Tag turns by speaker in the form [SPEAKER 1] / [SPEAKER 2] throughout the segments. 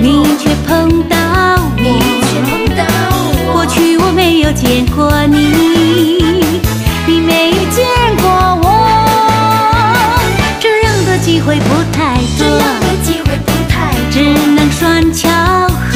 [SPEAKER 1] 你却碰到我。过去我没有见过你，你没见过我，这样的机会不太多，只能算巧合，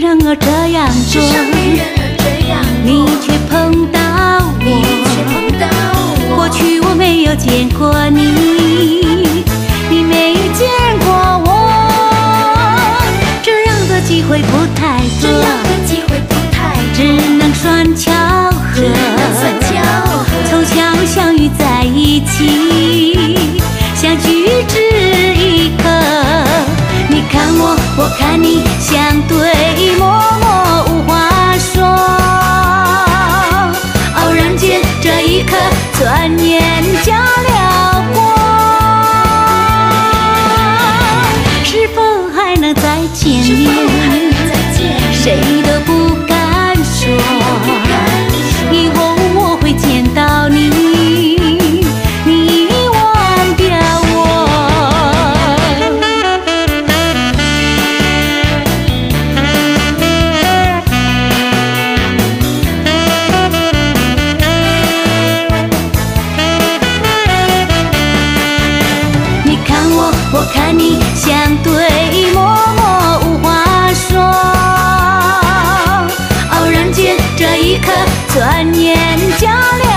[SPEAKER 1] 上的人儿这样做，你却碰到我。过去我没有见过你，你没见过我，这样的机会不太多，只能算巧合，凑巧相遇在一起，相聚只一刻。你看我，我看你，相对转眼就了光。是否还能再见面？谁我，看你，像对默默无话说。偶然间，这一刻，转眼就了